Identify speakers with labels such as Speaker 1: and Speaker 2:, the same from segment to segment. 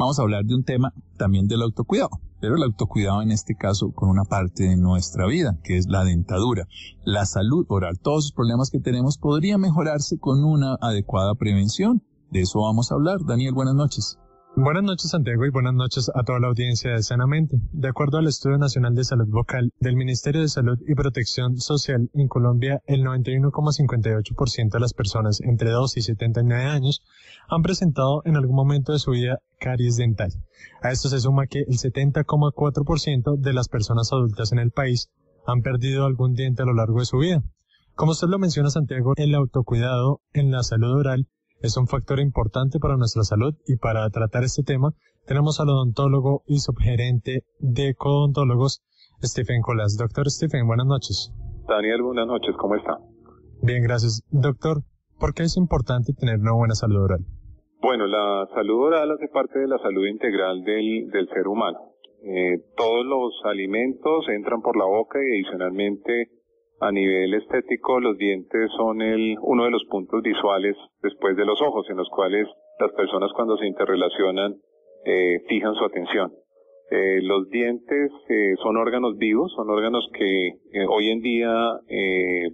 Speaker 1: vamos a hablar de un tema también del autocuidado, pero el autocuidado en este caso con una parte de nuestra vida, que es la dentadura. La salud oral, todos los problemas que tenemos podría mejorarse con una adecuada prevención. De eso vamos a hablar. Daniel, buenas noches.
Speaker 2: Buenas noches Santiago y buenas noches a toda la audiencia de Sanamente. De acuerdo al Estudio Nacional de Salud Vocal del Ministerio de Salud y Protección Social, en Colombia el 91,58% de las personas entre 2 y 79 años han presentado en algún momento de su vida caries dental. A esto se suma que el 70,4% de las personas adultas en el país han perdido algún diente a lo largo de su vida. Como usted lo menciona Santiago, el autocuidado en la salud oral es un factor importante para nuestra salud y para tratar este tema tenemos al odontólogo y subgerente de codontólogos Stephen Colas. Doctor Stephen, buenas noches.
Speaker 3: Daniel, buenas noches, ¿cómo está?
Speaker 2: Bien, gracias. Doctor, ¿por qué es importante tener una buena salud oral?
Speaker 3: Bueno, la salud oral hace parte de la salud integral del, del ser humano. Eh, todos los alimentos entran por la boca y adicionalmente a nivel estético, los dientes son el, uno de los puntos visuales después de los ojos, en los cuales las personas cuando se interrelacionan eh, fijan su atención. Eh, los dientes eh, son órganos vivos, son órganos que eh, hoy en día eh,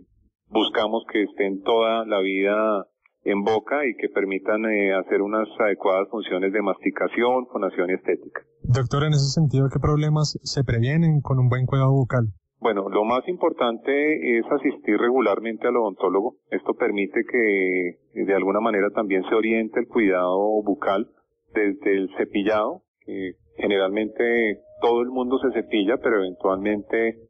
Speaker 3: buscamos que estén toda la vida en boca y que permitan eh, hacer unas adecuadas funciones de masticación, fonación estética.
Speaker 2: Doctor, en ese sentido, ¿qué problemas se previenen con un buen cuidado bucal?
Speaker 3: Bueno, lo más importante es asistir regularmente al odontólogo. Esto permite que de alguna manera también se oriente el cuidado bucal desde el cepillado. generalmente todo el mundo se cepilla, pero eventualmente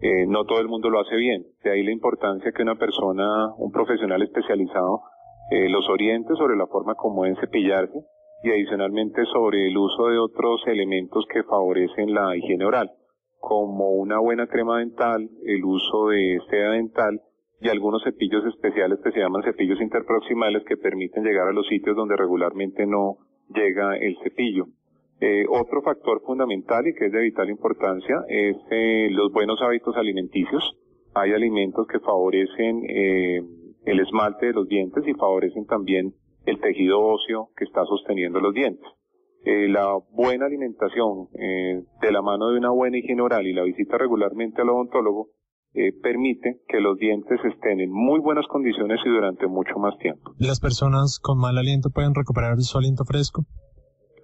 Speaker 3: eh, no todo el mundo lo hace bien. De ahí la importancia que una persona, un profesional especializado, eh, los oriente sobre la forma como deben cepillarse y adicionalmente sobre el uso de otros elementos que favorecen la higiene oral como una buena crema dental, el uso de seda dental y algunos cepillos especiales que se llaman cepillos interproximales que permiten llegar a los sitios donde regularmente no llega el cepillo. Eh, otro factor fundamental y que es de vital importancia es eh, los buenos hábitos alimenticios. Hay alimentos que favorecen eh, el esmalte de los dientes y favorecen también el tejido óseo que está sosteniendo los dientes. Eh, la buena alimentación eh, de la mano de una buena higiene oral y la visita regularmente al odontólogo eh, permite que los dientes estén en muy buenas condiciones y durante mucho más tiempo.
Speaker 2: ¿Las personas con mal aliento pueden recuperar su aliento fresco?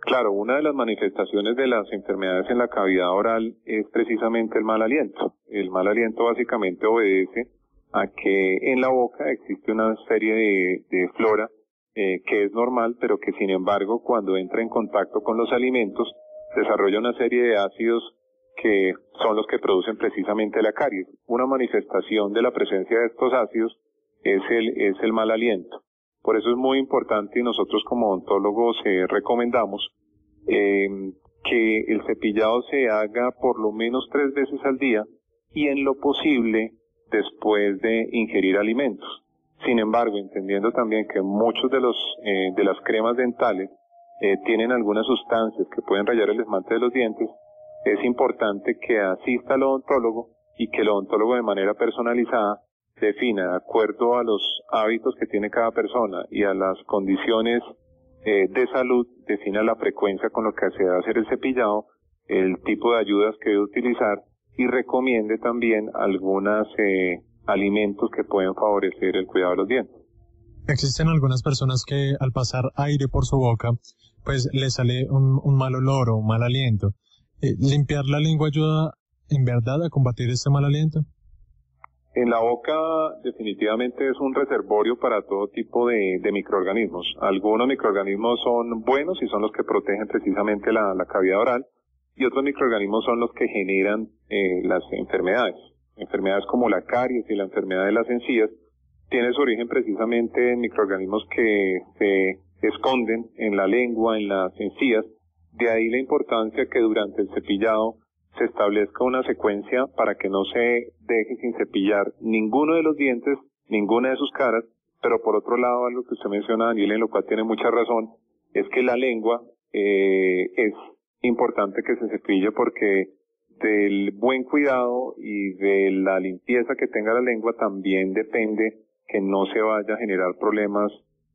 Speaker 3: Claro, una de las manifestaciones de las enfermedades en la cavidad oral es precisamente el mal aliento. El mal aliento básicamente obedece a que en la boca existe una serie de, de flora eh, que es normal, pero que sin embargo cuando entra en contacto con los alimentos desarrolla una serie de ácidos que son los que producen precisamente la caries. Una manifestación de la presencia de estos ácidos es el, es el mal aliento. Por eso es muy importante y nosotros como odontólogos eh, recomendamos eh, que el cepillado se haga por lo menos tres veces al día y en lo posible después de ingerir alimentos. Sin embargo, entendiendo también que muchos de los eh, de las cremas dentales eh, tienen algunas sustancias que pueden rayar el esmalte de los dientes, es importante que asista al odontólogo y que el odontólogo de manera personalizada defina, de acuerdo a los hábitos que tiene cada persona y a las condiciones eh, de salud, defina la frecuencia con lo que se debe hacer el cepillado, el tipo de ayudas que debe utilizar y recomiende también algunas eh, alimentos que pueden favorecer el cuidado de los dientes.
Speaker 2: Existen algunas personas que al pasar aire por su boca, pues le sale un, un mal olor o un mal aliento. Eh, ¿Limpiar la lengua ayuda en verdad a combatir este mal aliento?
Speaker 3: En la boca definitivamente es un reservorio para todo tipo de, de microorganismos. Algunos microorganismos son buenos y son los que protegen precisamente la, la cavidad oral y otros microorganismos son los que generan eh, las enfermedades. Enfermedades como la caries y la enfermedad de las encías tiene su origen precisamente en microorganismos que se esconden en la lengua, en las encías. De ahí la importancia que durante el cepillado se establezca una secuencia para que no se deje sin cepillar ninguno de los dientes, ninguna de sus caras, pero por otro lado, algo que usted menciona, Daniel, en lo cual tiene mucha razón, es que la lengua eh, es importante que se cepille porque del buen cuidado y de la limpieza que tenga la lengua también depende que no se vaya a generar problemas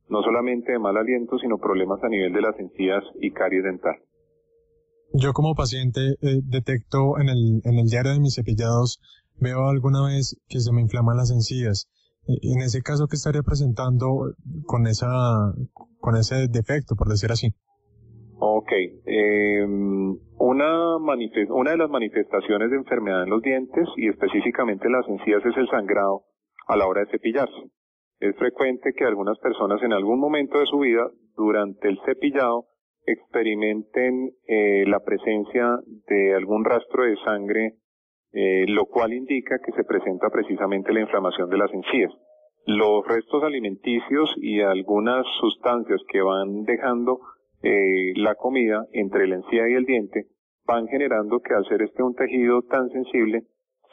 Speaker 3: no solamente de mal aliento, sino problemas a nivel de las encías y caries dental.
Speaker 2: Yo como paciente eh, detecto en el, en el diario de mis cepillados, veo alguna vez que se me inflaman las encías. En ese caso, ¿qué estaría presentando con esa, con ese defecto, por decir así?
Speaker 3: Ok. Eh, una, de las manifestaciones de enfermedad en los dientes y específicamente en las encías es el sangrado a la hora de cepillarse. Es frecuente que algunas personas en algún momento de su vida, durante el cepillado, experimenten eh, la presencia de algún rastro de sangre, eh, lo cual indica que se presenta precisamente la inflamación de las encías. Los restos alimenticios y algunas sustancias que van dejando eh, la comida entre la encía y el diente van generando que al ser este un tejido tan sensible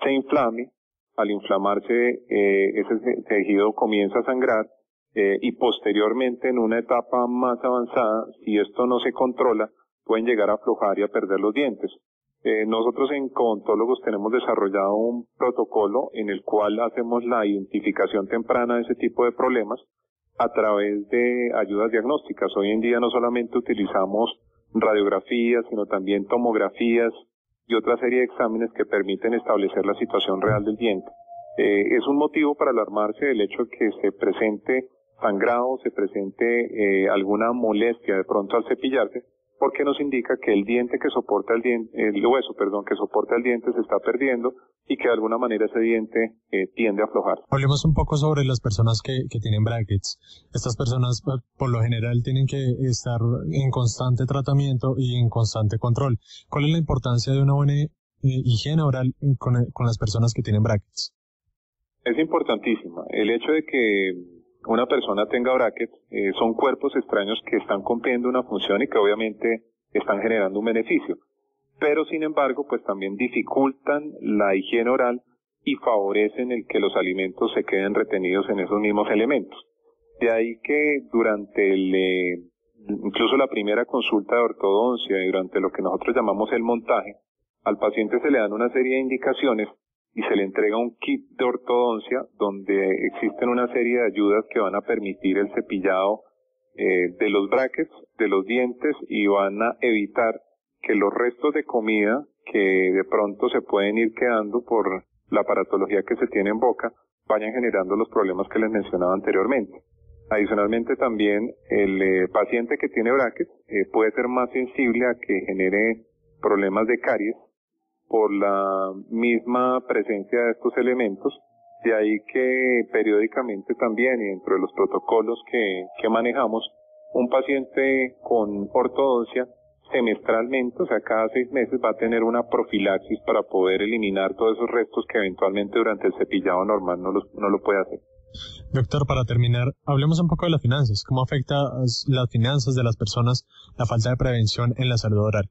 Speaker 3: se inflame. Al inflamarse eh, ese tejido comienza a sangrar eh, y posteriormente en una etapa más avanzada, si esto no se controla, pueden llegar a aflojar y a perder los dientes. Eh, nosotros en Contólogos tenemos desarrollado un protocolo en el cual hacemos la identificación temprana de ese tipo de problemas a través de ayudas diagnósticas. Hoy en día no solamente utilizamos radiografías, sino también tomografías y otra serie de exámenes que permiten establecer la situación real del diente. Eh, es un motivo para alarmarse el hecho que se presente sangrado, se presente eh, alguna molestia de pronto al cepillarse, porque nos indica que el diente que soporta el diente, el hueso, perdón, que soporta el diente se está perdiendo y que de alguna manera ese diente eh, tiende a aflojar.
Speaker 2: Hablemos un poco sobre las personas que, que tienen brackets. Estas personas eh, por lo general tienen que estar en constante tratamiento y en constante control. ¿Cuál es la importancia de una buena eh, higiene oral con, con las personas que tienen brackets?
Speaker 3: Es importantísima. El hecho de que una persona tenga brackets, eh, son cuerpos extraños que están cumpliendo una función y que obviamente están generando un beneficio. Pero sin embargo, pues también dificultan la higiene oral y favorecen el que los alimentos se queden retenidos en esos mismos elementos. De ahí que durante el, eh, incluso la primera consulta de ortodoncia y durante lo que nosotros llamamos el montaje, al paciente se le dan una serie de indicaciones y se le entrega un kit de ortodoncia donde existen una serie de ayudas que van a permitir el cepillado eh, de los brackets, de los dientes y van a evitar que los restos de comida que de pronto se pueden ir quedando por la aparatología que se tiene en boca vayan generando los problemas que les mencionaba anteriormente. Adicionalmente también el eh, paciente que tiene brackets eh, puede ser más sensible a que genere problemas de caries por la misma presencia de estos elementos. De ahí que periódicamente también y dentro de los protocolos que, que manejamos, un paciente con ortodoncia semestralmente, o sea, cada seis meses va a tener una profilaxis para poder eliminar todos esos restos que eventualmente durante el cepillado normal no, no lo puede hacer.
Speaker 2: Doctor, para terminar, hablemos un poco de las finanzas. ¿Cómo afecta las finanzas de las personas la falta de prevención en la salud oral?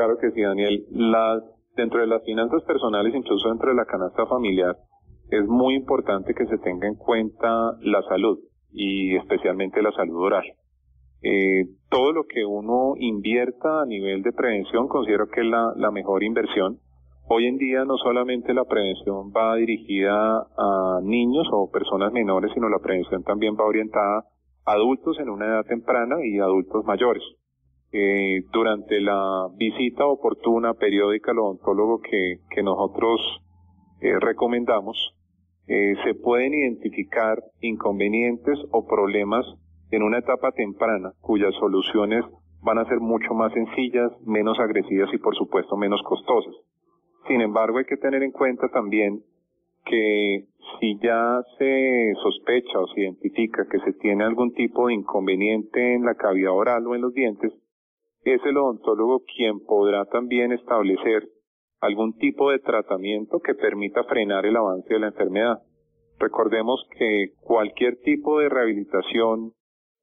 Speaker 3: Claro que sí, Daniel. Las, dentro de las finanzas personales, incluso dentro de la canasta familiar, es muy importante que se tenga en cuenta la salud y especialmente la salud oral. Eh, todo lo que uno invierta a nivel de prevención considero que es la, la mejor inversión. Hoy en día no solamente la prevención va dirigida a niños o personas menores, sino la prevención también va orientada a adultos en una edad temprana y adultos mayores eh, durante la visita oportuna periódica al odontólogo que, que nosotros eh, recomendamos, eh, se pueden identificar inconvenientes o problemas en una etapa temprana cuyas soluciones van a ser mucho más sencillas, menos agresivas y por supuesto menos costosas. Sin embargo, hay que tener en cuenta también que si ya se sospecha o se identifica que se tiene algún tipo de inconveniente en la cavidad oral o en los dientes, es el odontólogo quien podrá también establecer algún tipo de tratamiento que permita frenar el avance de la enfermedad. Recordemos que cualquier tipo de rehabilitación,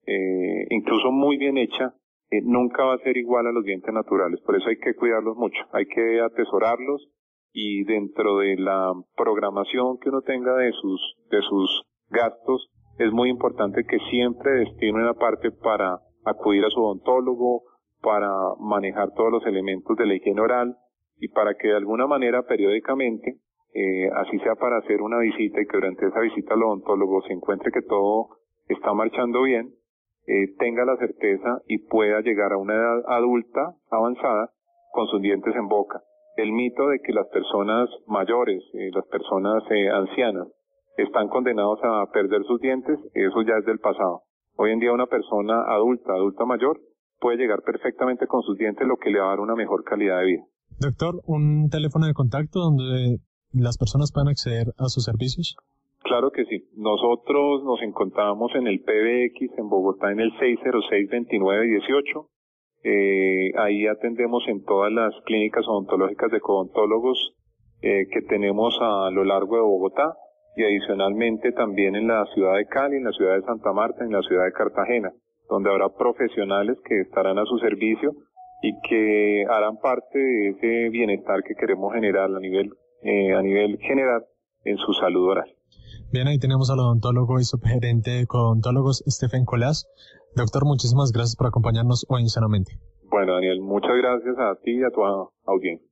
Speaker 3: eh, incluso muy bien hecha, eh, nunca va a ser igual a los dientes naturales. Por eso hay que cuidarlos mucho, hay que atesorarlos y dentro de la programación que uno tenga de sus, de sus gastos, es muy importante que siempre destine una parte para acudir a su odontólogo, para manejar todos los elementos de la higiene oral y para que de alguna manera periódicamente, eh, así sea para hacer una visita y que durante esa visita al odontólogo se encuentre que todo está marchando bien, eh, tenga la certeza y pueda llegar a una edad adulta avanzada con sus dientes en boca. El mito de que las personas mayores, eh, las personas eh, ancianas, están condenados a perder sus dientes, eso ya es del pasado. Hoy en día una persona adulta, adulta mayor, puede llegar perfectamente con sus dientes, lo que le va a dar una mejor calidad de vida.
Speaker 2: Doctor, ¿un teléfono de contacto donde las personas puedan acceder a sus servicios?
Speaker 3: Claro que sí. Nosotros nos encontramos en el PBX en Bogotá en el 606-2918. Eh, ahí atendemos en todas las clínicas odontológicas de odontólogos eh, que tenemos a lo largo de Bogotá y adicionalmente también en la ciudad de Cali, en la ciudad de Santa Marta, en la ciudad de Cartagena, donde habrá profesionales que estarán a su servicio y que harán parte de ese bienestar que queremos generar a nivel, eh, a nivel general en su salud oral.
Speaker 2: Bien, ahí tenemos al odontólogo y subgerente de odontólogos Stephen Colás. Doctor, muchísimas gracias por acompañarnos hoy en Sanamente.
Speaker 3: Bueno, Daniel, muchas gracias a ti y a tu audiencia.